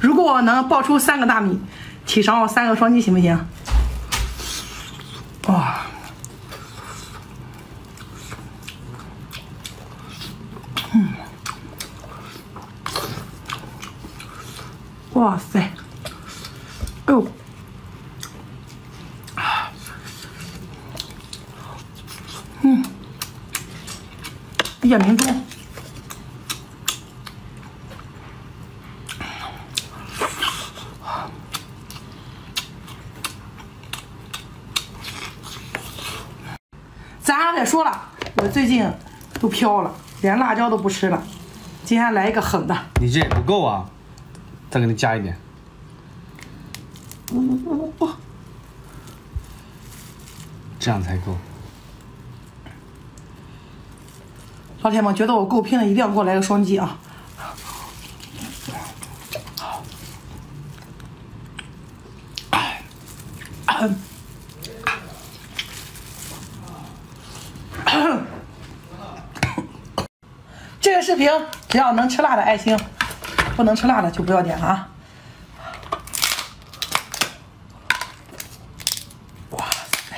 如果我能爆出三个大米，提上我三个双击，行不行？哇！嗯，哇塞！哎呦！嗯，夜明珠。咱俩得说了，我最近都飘了，连辣椒都不吃了。今天来一个狠的，你这也不够啊，再给你加一点。这样才够。老铁们觉得我够拼的，一定要给我来个双击啊！这个视频只要能吃辣的爱心，不能吃辣的就不要点了啊！哇塞！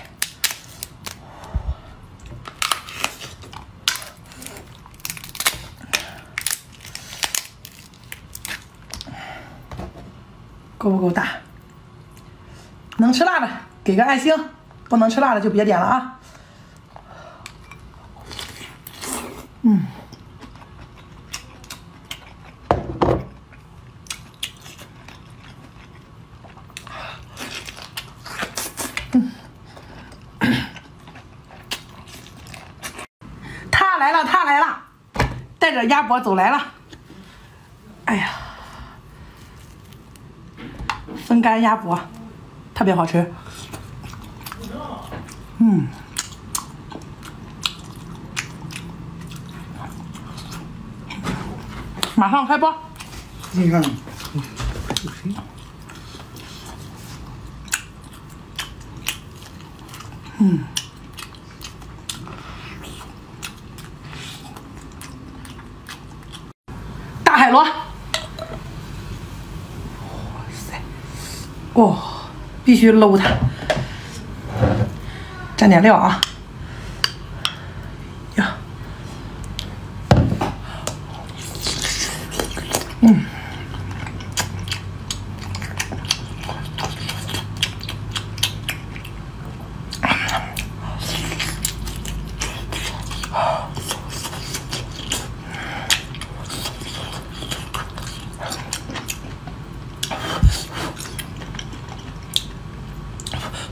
够不够大？能吃辣的给个爱心，不能吃辣的就别点了啊！嗯。他来了，他来了，带着鸭脖走来了。哎呀，风干鸭脖，特别好吃。嗯，马上开播。你看，大海螺，哇塞，哦，必须搂它，蘸点料啊，